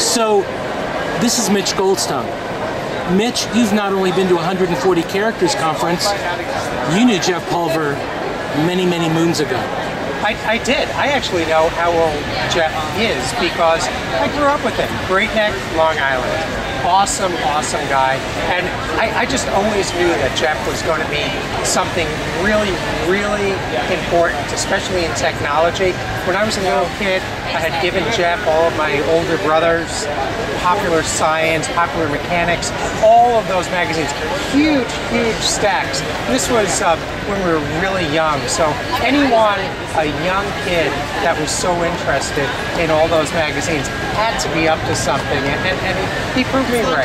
So, this is Mitch Goldstone. Mitch, you've not only been to 140 Characters Conference, you knew Jeff Pulver many, many moons ago. I, I, did. I actually know how old Jeff is because I grew up with him. Great Neck, Long Island awesome, awesome guy. And I, I, just always knew that Jeff was going to be something really, really important, especially in technology. When I was a little kid, I had given Jeff all of my older brothers, Popular Science, Popular Mechanics, all of those magazines. Huge, huge stacks. This was uh, when we were really young. So anyone, a young kid that was so interested in all those magazines had to be up to something. And, and, and he proved me right.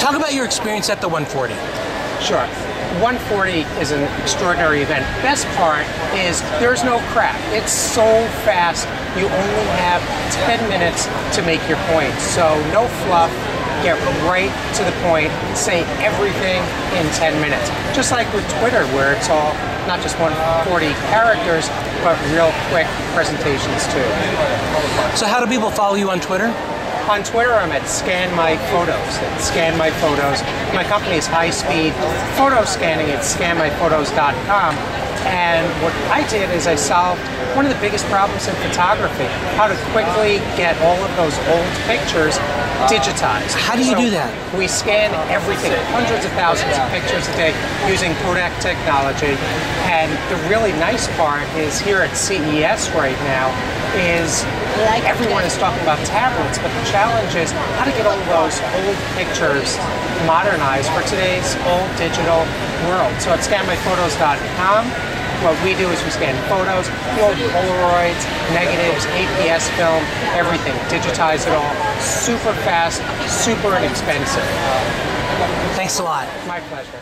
Talk about your experience at the 140. Sure. 140 is an extraordinary event. Best part is there's no crap. It's so fast. You only have 10 minutes to make your point. So no fluff. Get right to the point. Say everything in 10 minutes. Just like with Twitter, where it's all not just 140 characters, but real quick presentations too. So how do people follow you on Twitter? On Twitter, I'm at Scan My Photos. Scan My Photos. My company is High Speed Photo Scanning at scanmyphotos.com. And what I did is I solved one of the biggest problems in photography, how to quickly get all of those old pictures digitized. How do you so do that? We scan everything, hundreds of thousands of pictures a day using Kodak technology. And the really nice part is here at CES right now is everyone is talking about tablets, but the challenge is how to get all those old pictures modernized for today's old digital world. So at scanmyphotos.com, what we do is we scan photos, the old Polaroids, negatives, APS film, everything, digitize it all. Super fast, super inexpensive. Thanks a lot. My pleasure.